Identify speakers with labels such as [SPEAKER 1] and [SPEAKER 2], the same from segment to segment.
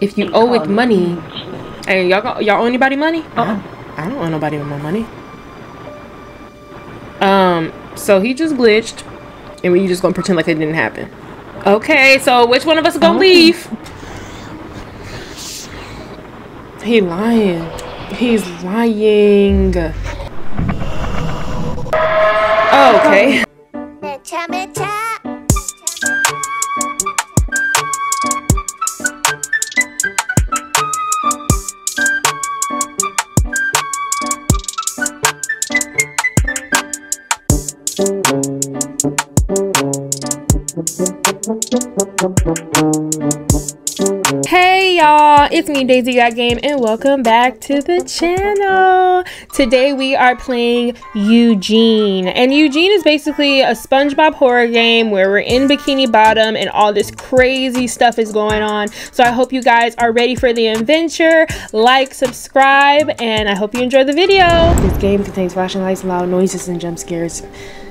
[SPEAKER 1] if you owe it money, hey y'all got, y'all owe anybody money? Uh, I don't owe nobody with my money. Um, so he just glitched, and we just gonna pretend like it didn't happen. Okay, so which one of us is gonna leave? He lying. He's lying. Okay. It's me Daisy Got Game and welcome back to the channel. Today we are playing Eugene and Eugene is basically a SpongeBob horror game where we're in Bikini Bottom and all this crazy stuff is going on. So I hope you guys are ready for the adventure. Like, subscribe, and I hope you enjoy the video. This game contains flashing lights, loud noises, and jump scares.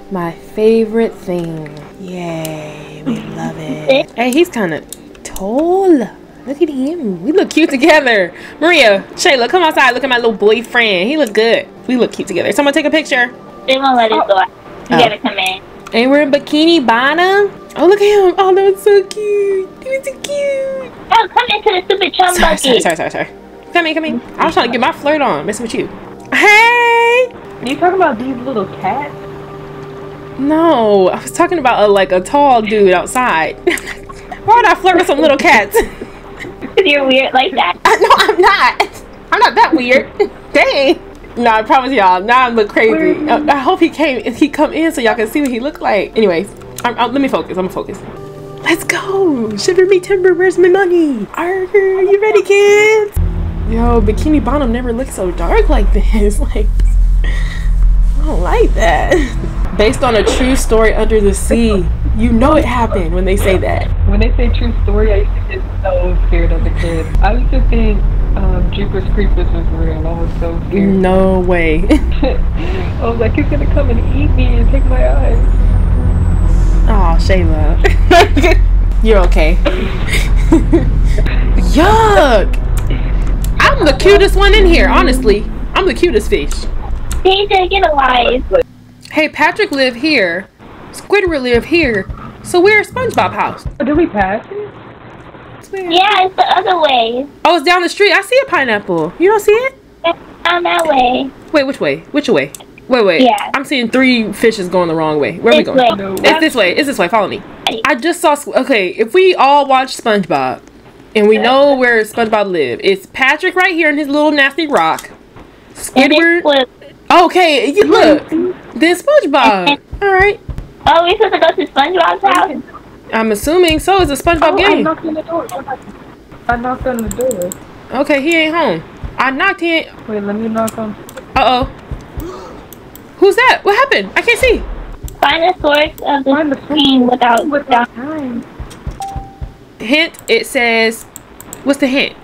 [SPEAKER 1] My favorite thing. Yay, we love it. Hey, he's kind of tall. Look at him. We look cute together. Maria, Shayla, come outside. Look at my little boyfriend. He look good. We look cute together. Someone take a picture.
[SPEAKER 2] They won't let us go. You
[SPEAKER 1] Oh.
[SPEAKER 2] gotta come in.
[SPEAKER 1] And we're in Bikini Bottom. Oh, look at him. Oh, that's so cute. He's so cute.
[SPEAKER 2] Oh, come into the stupid chum
[SPEAKER 1] Sorry, sorry, sorry, sorry, sorry. Come in, come in. I was trying to get my flirt on. Messing with you. Hey!
[SPEAKER 3] Are you talking about these little cats?
[SPEAKER 1] No, I was talking about a, like a tall dude outside. Why would I flirt with some little cats?
[SPEAKER 2] You're weird like that.
[SPEAKER 1] no, I'm not. I'm not that weird. Dang. No, I promise y'all. Now I look crazy. Uh, I hope he came. He come in so y'all can see what he looked like. Anyways, I'm, I'm- let me focus. I'm gonna focus. Let's go. Shiver me timber. Where's my money? Are you ready, kids? Yo, Bikini Bottom never looked so dark like this. Like, I don't like that. Based on a true story under the sea. You know it happened when they say that.
[SPEAKER 3] When they say true story, I used to get so scared as a kid. I used to think um, Jeepers Creepers was real. I was so scared.
[SPEAKER 1] No way.
[SPEAKER 3] I was like, he's gonna come and eat me and take my eyes.
[SPEAKER 1] Oh, Shayla. You're okay. Yuck! I'm the cutest one in here, honestly. I'm the cutest fish.
[SPEAKER 2] TJ, get alive.
[SPEAKER 1] Hey, Patrick live here. Squidward live here. So where's SpongeBob house?
[SPEAKER 3] Oh, did we pass it?
[SPEAKER 1] Where?
[SPEAKER 2] Yeah, it's the other way.
[SPEAKER 1] Oh, it's down the street. I see a pineapple. You don't see it?
[SPEAKER 2] Down that way.
[SPEAKER 1] Wait, which way? Which way? Wait, wait.
[SPEAKER 2] Yeah.
[SPEAKER 1] I'm seeing three fishes going the wrong way. Where are we going?
[SPEAKER 3] No.
[SPEAKER 1] It's this way. It's this way. Follow me. I just saw. Okay, if we all watch SpongeBob, and we know where SpongeBob live, it's Patrick right here in his little nasty rock. Squidward. Okay, you look. Then SpongeBob. All right.
[SPEAKER 2] oh, we supposed to go to SpongeBob's house?
[SPEAKER 1] I'm assuming so. Is a SpongeBob
[SPEAKER 3] Oh, I
[SPEAKER 1] game.
[SPEAKER 3] knocked on the door. I knocked on the door.
[SPEAKER 1] Okay, he ain't home. I knocked him.
[SPEAKER 3] Wait, let me knock on.
[SPEAKER 1] Uh oh. Who's that? What happened? I can't see.
[SPEAKER 2] Find the source of the
[SPEAKER 3] Find the
[SPEAKER 2] screen without,
[SPEAKER 3] Without
[SPEAKER 2] without.
[SPEAKER 3] time.
[SPEAKER 1] Hint. It says. What's the hint?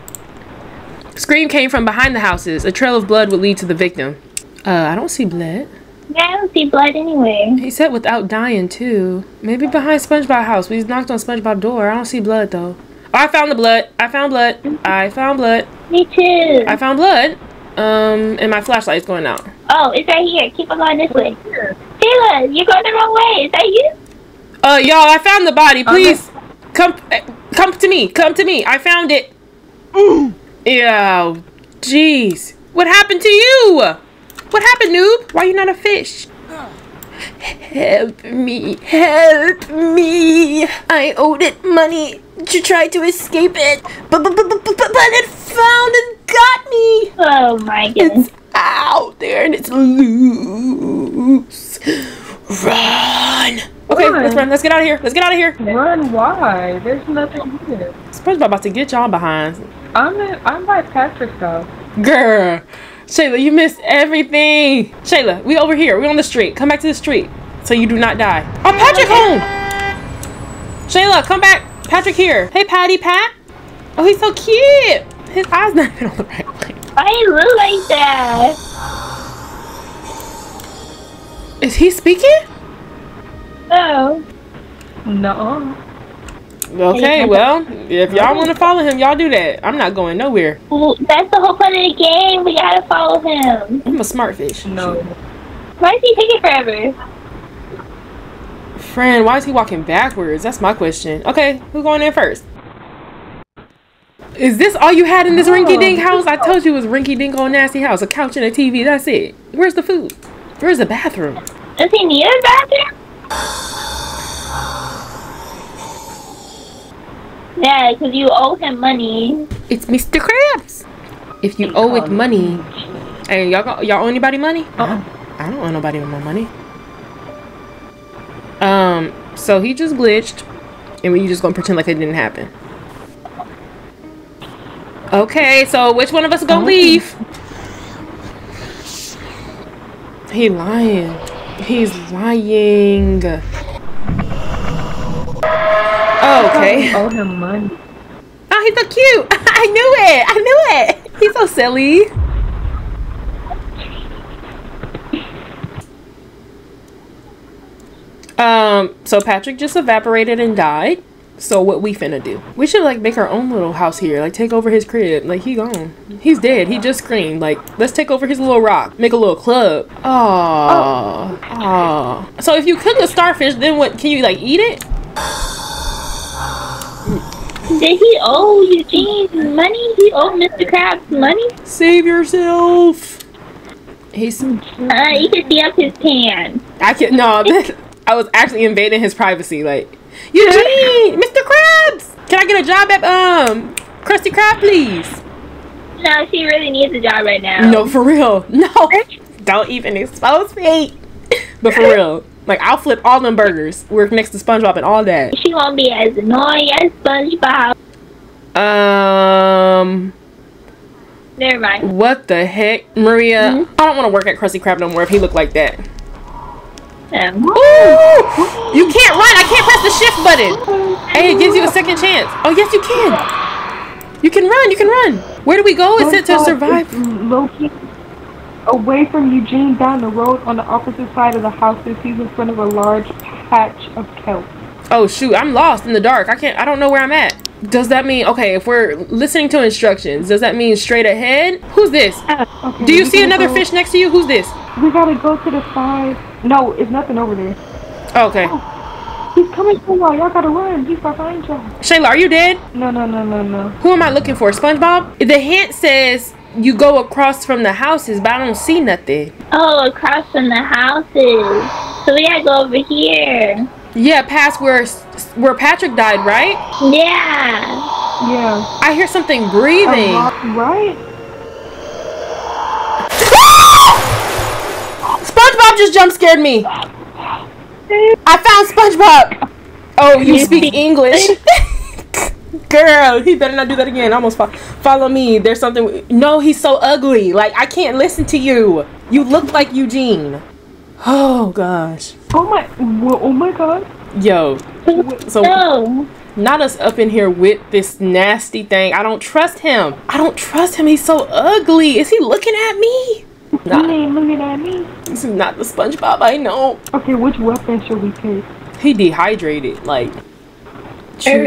[SPEAKER 1] Scream came from behind the houses. A trail of blood would lead to the victim. Uh, I don't see blood.
[SPEAKER 2] Yeah, I don't see blood anywhere.
[SPEAKER 1] He said without dying too. Maybe behind SpongeBob house. We knocked on SpongeBob door. I don't see blood though. Oh, I found the blood. I found blood. I found blood.
[SPEAKER 2] Me too.
[SPEAKER 1] I found blood. Um, and my flashlight's going out.
[SPEAKER 2] Oh, it's right here. Keep on going this way. Shayla, you're going the wrong way. Is that you?
[SPEAKER 1] Uh, y'all, I found the body. Please come, come to me. Come to me. I found it. Yeah. Jeez. What happened to you? What happened, noob? Why are you not a fish? Help me. Help me. I owed it money to try to escape it. But, but, but, but, but, but it found and got me.
[SPEAKER 2] Oh my goodness.
[SPEAKER 1] It's out there and it's loose. Run. Okay, let's
[SPEAKER 3] Run.
[SPEAKER 1] run. Let's get out of here. Let's get out of here.
[SPEAKER 3] Run, why? There's nothing here.
[SPEAKER 1] SpongeBob about to get y'all behind.
[SPEAKER 3] I'm at, I'm by Patrick's house.
[SPEAKER 1] Girl. Shayla, you missed everything. Shayla, we over here. We on the street. Come back to the street so you do not die. Oh, Patrick home. Shayla, come back. Patrick here. Hey, Patty Pat. Oh, he's so cute. His eyes not even on the right way.
[SPEAKER 2] Why you look like that?
[SPEAKER 1] Is he speaking?
[SPEAKER 2] Oh.
[SPEAKER 3] No.
[SPEAKER 1] Okay, well, if y'all want to follow him, y'all do that. I'm not going nowhere.
[SPEAKER 2] Well, that's the whole point of the game. We gotta follow him.
[SPEAKER 1] I'm a smart fish.
[SPEAKER 3] No.
[SPEAKER 2] Why is he taking forever?
[SPEAKER 1] Friend, why is he walking backwards? That's my question. Okay, who's going in first? Is this all you had in this rinky dink house? I told you it was rinky dink old nasty house. A couch and a TV. That's it. Where's the food? Where's the bathroom?
[SPEAKER 2] Does he need a bathroom? Yeah, because you owe him money.
[SPEAKER 1] It's Mr. Krabs. If you owe it money, hey y'all got, y'all owe anybody money?
[SPEAKER 3] Uh-uh.
[SPEAKER 1] I don't owe nobody no more money. Um, so he just glitched, and we just gonna pretend like it didn't happen. Okay, so which one of us gonna leave? He lying. He's lying. Okay.
[SPEAKER 3] Owe him money.
[SPEAKER 1] Oh, he's so cute. I knew it. I knew it. He's so silly. Um, so Patrick just evaporated and died. So what we finna do? We should like make our own little house here. Like take over his crib. Like he gone. He's dead. He just screamed. Like let's take over his little rock. Make a little club. Oh. Oh. So if you cook a starfish, then what? Can you like eat it?
[SPEAKER 2] Did he owe Eugene money? He owed Mr. Krabs money?
[SPEAKER 1] Save yourself. He's.
[SPEAKER 2] Uh, you can see up his tan.
[SPEAKER 1] I can't. no. I was actually invading his privacy. Like Eugene, Mr. Krabs, can I get a job at um Krusty Krab, please?
[SPEAKER 2] No, she really needs a job right now.
[SPEAKER 1] No, for real. No, don't even expose me. But for real, like I'll flip all them burgers. Work next to SpongeBob and all that.
[SPEAKER 2] She won't be as annoying as SpongeBob.
[SPEAKER 1] Um,
[SPEAKER 2] Never mind.
[SPEAKER 1] what the heck, Maria? I don't want to work at Krusty Krab no more if he looked like that.
[SPEAKER 2] Um,
[SPEAKER 1] Ooh, you can't run. I can't press the shift button. Hey, it gives you a second chance. Oh yes, you can. You can run. You can run. Where do we go? Is it to
[SPEAKER 3] SpongeBob
[SPEAKER 1] survive?
[SPEAKER 3] Is Located away from Eugene down the road on the opposite side of the houses. He's in front of a large patch of kelp.
[SPEAKER 1] Oh shoot, I'm lost in the dark. I can't. I don't know where I'm at. Does that mean okay? If we're listening to instructions, does that mean straight ahead? Who's this?
[SPEAKER 3] Uh, okay,
[SPEAKER 1] Do you see another
[SPEAKER 3] go-
[SPEAKER 1] fish next to you? Who's this?
[SPEAKER 3] We gotta go to the side. No, it's nothing over there.
[SPEAKER 1] Oh, okay.
[SPEAKER 3] He's coming for y'all. Y'all gotta run. He's behind y'all.
[SPEAKER 1] Shayla, are you dead?
[SPEAKER 3] No, no, no, no, no.
[SPEAKER 1] Who am I looking for? SpongeBob? The hint says you go across from the houses, but I don't see nothing.
[SPEAKER 2] oh, across from the houses. So we gotta go over here.
[SPEAKER 1] Yeah, past where where Patrick died, right?
[SPEAKER 2] Yeah.
[SPEAKER 3] Yeah.
[SPEAKER 1] I hear something breathing.
[SPEAKER 3] rock, right?
[SPEAKER 1] SpongeBob just jump scared me. I found SpongeBob. Oh, you speak English. Girl, he better not do that again. Almost fo- follow me. There's something. No, he's so ugly. Like I can't listen to you. You look like Eugene. Oh gosh.
[SPEAKER 3] Oh my. Oh my god.
[SPEAKER 1] Yo. So
[SPEAKER 2] No.
[SPEAKER 1] not us up in here with this nasty thing. I don't trust him. I don't trust him. He's so ugly. Is he looking at me?
[SPEAKER 3] He ain't looking at me.
[SPEAKER 1] this is not the SpongeBob I know.
[SPEAKER 3] Okay, which weapon should we take?
[SPEAKER 1] He dehydrated. Like.
[SPEAKER 2] For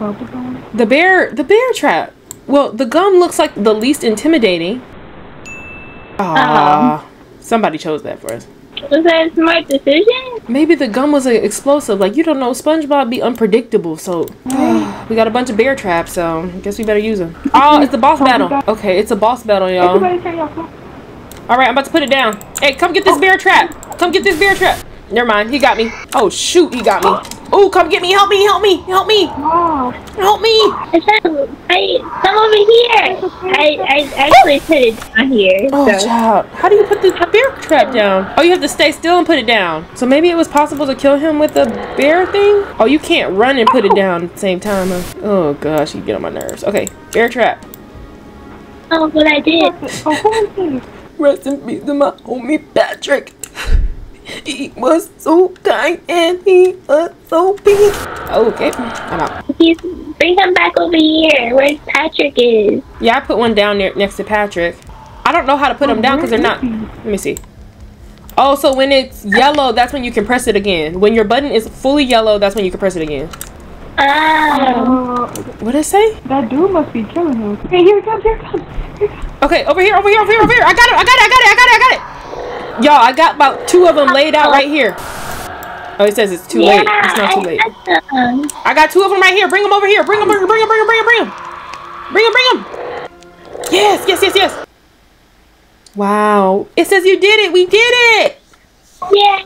[SPEAKER 1] The bear, the bear trap. Well, the gum looks like the least intimidating. Ah, somebody chose that for us.
[SPEAKER 2] Was that a smart decision?
[SPEAKER 1] Maybe the gum was a explosive. Like you don't know, SpongeBob be unpredictable. So we got a bunch of bear traps. So I guess we better use them. Oh, it's the boss battle. Okay, it's a boss battle, y'all.
[SPEAKER 3] Everybody turn your phone.
[SPEAKER 1] All right, I'm about to put it down. Hey, come get this bear trap. Come get this bear trap. Never mind, he got me. Oh shoot, he got me. Oh, come get me! Help me! Help me! Help me!
[SPEAKER 3] Wow.
[SPEAKER 1] Help me!
[SPEAKER 2] It's not, I, come over here. I, I actually put it down here.
[SPEAKER 1] Oh,
[SPEAKER 2] so.
[SPEAKER 1] child. How do you put the bear trap down? Oh, you have to stay still and put it down. So maybe it was possible to kill him with the bear thing? Oh, you can't run and put it down at the same time. Huh? Oh, gosh. You get on my nerves. Okay, bear trap.
[SPEAKER 2] Oh, what I did.
[SPEAKER 3] Oh, who is?
[SPEAKER 1] Rest in peace to my homie Patrick. He was so kind and he was so big. Okay, I'm out.
[SPEAKER 2] He's, bring him back over here. Where Patrick is.
[SPEAKER 1] Yeah, I put one down there next to Patrick. I don't know how to put them down because they're not. Let me see. Oh, so when it's yellow, that's when you can press it again. When your button is fully yellow, that's when you can press it again.
[SPEAKER 2] Oh.
[SPEAKER 3] Uh,
[SPEAKER 1] What did it say?
[SPEAKER 3] that dude must be killing him. Hey, here it comes, here it comes. Here it comes.
[SPEAKER 1] Okay, over here, over here, over here, over here. I got it, I got it, I got it, I got it, I got it. Y'all, I got about two of them laid out right here. Oh, it says it's too late. It's not too late. I got two of them right here. Bring them over here. Bring them, bring them, bring them, bring them, bring them, bring them. Bring them, bring them. Yes, yes, yes, yes. Wow. It says you did it. We did it.
[SPEAKER 2] Yay!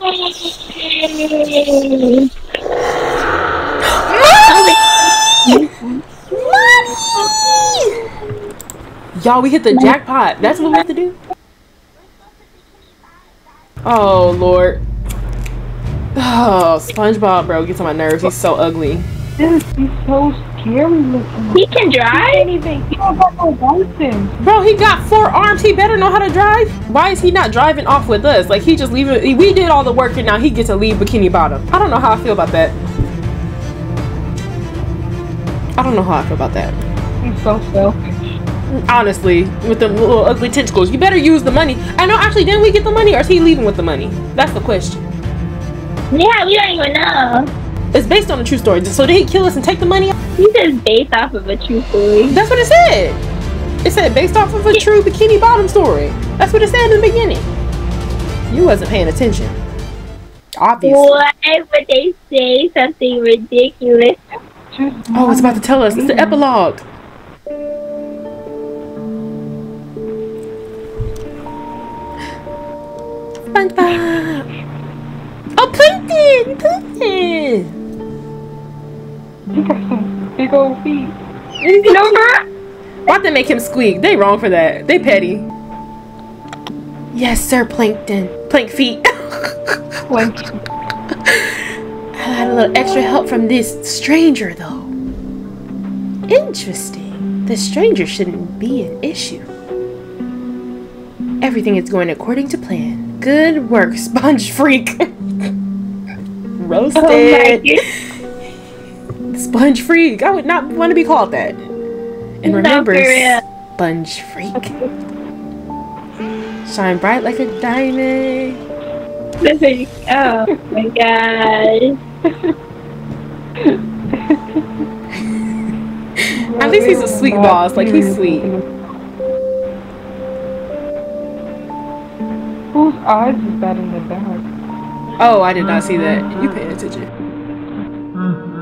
[SPEAKER 1] Y'all, we hit the jackpot. That's what we have to do. Oh, Lord. Oh, SpongeBob, bro, gets on my nerves. He's so ugly.
[SPEAKER 3] This he's so scary looking.
[SPEAKER 2] He can
[SPEAKER 3] He
[SPEAKER 2] drive?
[SPEAKER 3] can't even, he don't got no license.
[SPEAKER 1] Bro, he got four arms. He better know how to drive. Why is he not driving off with us? Like, he just leaving. We did all the work and now he gets to leave Bikini Bottom. I don't know how I feel about that. I don't know how I feel about that.
[SPEAKER 3] He's so selfish.
[SPEAKER 1] Honestly, with the little ugly tentacles. You better use the money. I know, actually, didn't we get the money or is he leaving with the money? That's the question.
[SPEAKER 2] Yeah, we don't even know.
[SPEAKER 1] It's based on a true story. So did he kill us and take the money?
[SPEAKER 2] He says based off of a true story.
[SPEAKER 1] That's what it said. It said based off of a true Bikini Bottom story. That's what it said in the beginning. You wasn't paying attention. Obviously.
[SPEAKER 2] Why would they say something ridiculous?
[SPEAKER 1] Oh, it's about to tell us. It's the epilogue. SpongeBob. Oh, Plankton! Plankton!
[SPEAKER 3] He got some big old feet. No!
[SPEAKER 1] Why'd they make him squeak? They wrong for that. They petty. Yes, sir, Plankton. Plank feet.
[SPEAKER 3] Like,
[SPEAKER 1] I had a little extra help from this stranger, though. Interesting. The stranger shouldn't be an issue. Everything is going according to plan. Good work, Sponge Freak. Roasted.
[SPEAKER 2] Oh.
[SPEAKER 1] Sponge Freak. I would not want to be called that. And remember. Sponge Freak. Shine bright like a diamond.
[SPEAKER 2] Oh my god.
[SPEAKER 1] At least he's a sweet boss. Like, he's sweet.
[SPEAKER 3] Whose odds is that in the back?
[SPEAKER 1] Oh, I did not see that. You paid attention. Mm -hmm.